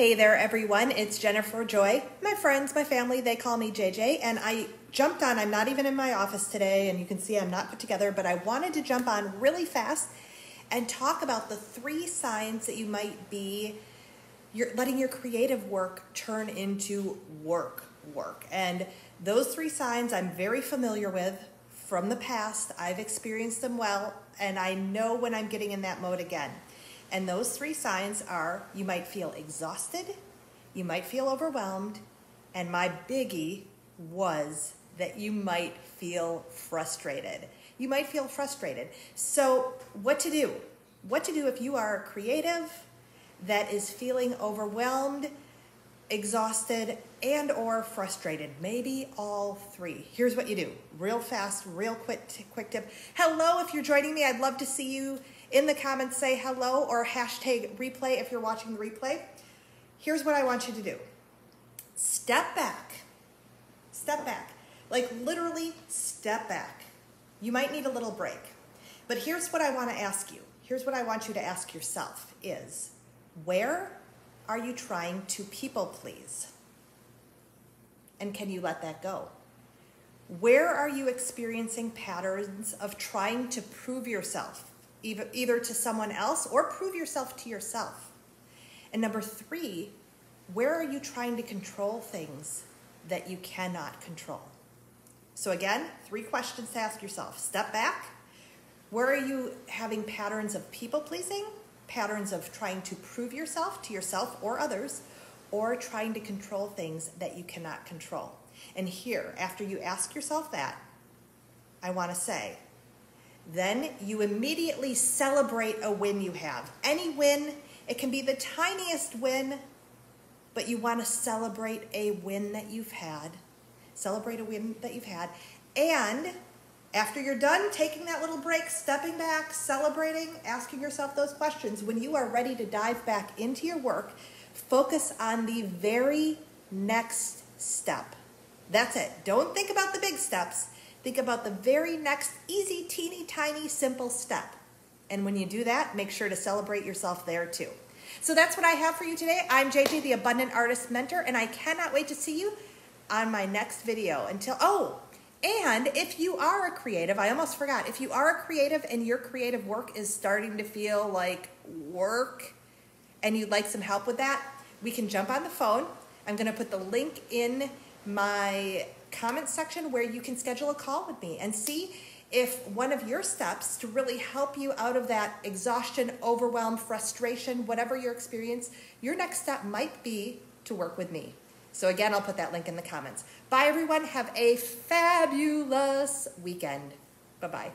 Hey there, everyone. It's Jennifer Joy. My friends, my family, they call me JJ, and I jumped on. I'm not even in my office today, and you can see I'm not put together, but I wanted to jump on really fast and talk about the three signs that you might be you're letting your creative work turn into work work. And those three signs I'm very familiar with from the past. I've experienced them well, and I know when I'm getting in that mode again. And those three signs are you might feel exhausted, you might feel overwhelmed, and my biggie was that you might feel frustrated. You might feel frustrated. So, what to do? What to do if you are creative that is feeling overwhelmed, exhausted, and or frustrated? Maybe all three. Here's what you do. Real fast, real quick quick tip. Hello if you're joining me. I'd love to see you in the comments say hello or hashtag replay if you're watching the replay. Here's what I want you to do step back. Step back. Like literally, step back. You might need a little break. But here's what I want to ask you. Here's what I want you to ask yourself is where are you trying to people please? And can you let that go? Where are you experiencing patterns of trying to prove yourself? either to someone else or prove yourself to yourself. And number three, where are you trying to control things that you cannot control? So, again, three questions to ask yourself. Step back. Where are you having patterns of people pleasing, patterns of trying to prove yourself to yourself or others, or trying to control things that you cannot control? And here, after you ask yourself that, I want to say, then you immediately celebrate a win you have. Any win, it can be the tiniest win, but you want to celebrate a win that you've had. Celebrate a win that you've had. And after you're done taking that little break, stepping back, celebrating, asking yourself those questions, when you are ready to dive back into your work, focus on the very next step. That's it. Don't think about the big steps. Think about the very next easy, teeny, tiny, simple step. And when you do that, make sure to celebrate yourself there too. So that's what I have for you today. I'm JJ, the Abundant Artist Mentor, and I cannot wait to see you on my next video. Until, oh, and if you are a creative, I almost forgot, if you are a creative and your creative work is starting to feel like work and you'd like some help with that, we can jump on the phone. I'm going to put the link in my comment section where you can schedule a call with me and see if one of your steps to really help you out of that exhaustion, overwhelm, frustration, whatever your experience, your next step might be to work with me. So again, I'll put that link in the comments. Bye everyone. Have a fabulous weekend. Bye-bye.